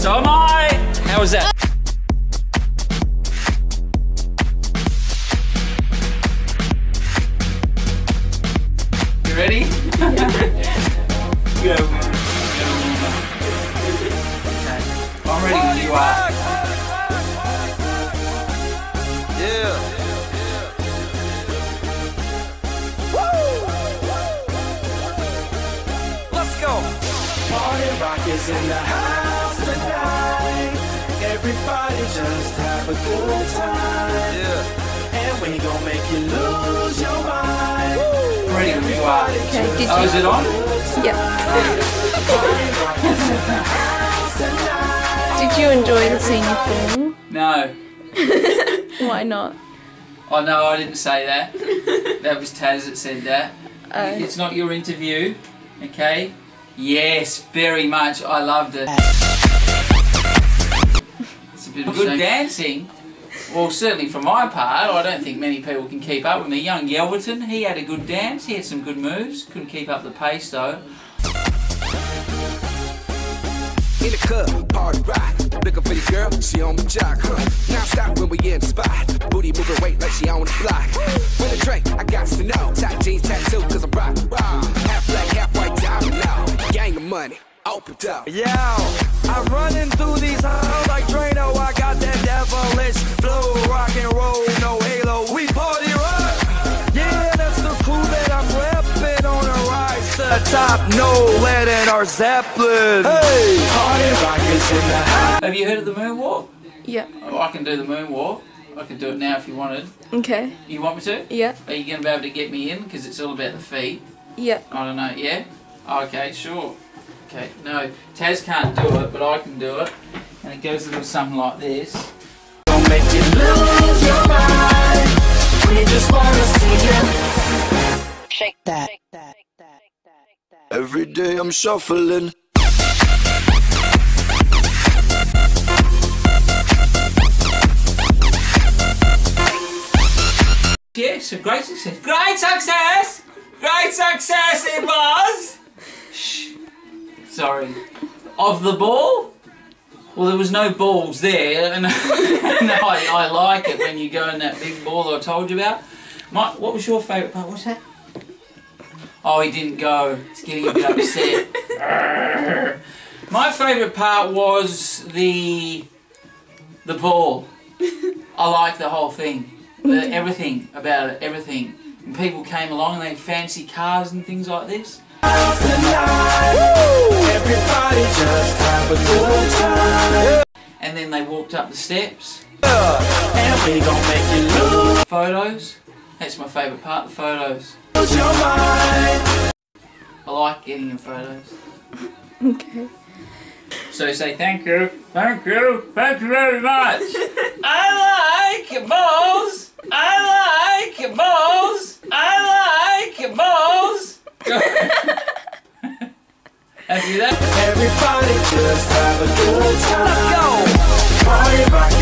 So am I. How was that? You ready? Go. I'm ready when you are. Yeah. Let's go. Party rock is in the house tonight. Everybody just have a good time. Yeah. And we gon' make you lose your mind. I'm ready when you. Okay, Oh, is it on? Yeah. Party rock is in the house tonight. Did you enjoy the senior film? No. Why not? Oh no, I didn't say that. that was Taz that said that. Oh. It's not your interview, okay? Yes, very much. I loved it. It's a bit of good dancing. Well, certainly for my part, I don't think many people can keep up with me. Young Yelverton, he had a good dance. He had some good moves. Couldn't keep up the pace though. In the club, party rock. Looking for the girl, she on the jock. Huh. Now stop when we in the spot. Booty moving weight like she on the block. With a drink, I got to know. Open up. Yo, I'm running through these halls like Drano. I got that devilish flow, rock and roll, no halo. We party rock. Yeah, that's the crew that I'm repping on a rise to the top. No lead in our Zeppelin. Hey, Party rock is in the house. Have you heard of the moonwalk? Yeah. Oh, I can do the moonwalk. I can do it now if you wanted. Okay. You want me to? Yeah. Are you going to be able to get me in? Because it's all about the feet. Yeah. I don't know, yeah? Okay, sure. Okay, no, Taz can't do it, but I can do it. And it goes a little something like this. Gon' make you lose your mind. We just wanna see you. every day I'm shuffling. Yes, a great success. Great success! Great success it was! Shh. Sorry. Of the ball? Well, there was no balls there, and, and I, I like it when you go in that big ball I told you about. My, what was your favourite part? What's that? Oh, he didn't go. It's getting a bit upset. My favourite part was the the ball. I like the whole thing, the, everything about it, everything. And people came along and they had fancy cars and things like this. Everybody just have a good time. And then they walked up the steps. And we gon' make you lose Photos. That's my favourite part, the photos. I like getting in photos. Okay. So say thank you, thank you, thank you very much. I like balls. I like balls. I like balls. That? Everybody just have a good time. Let's go. Party rock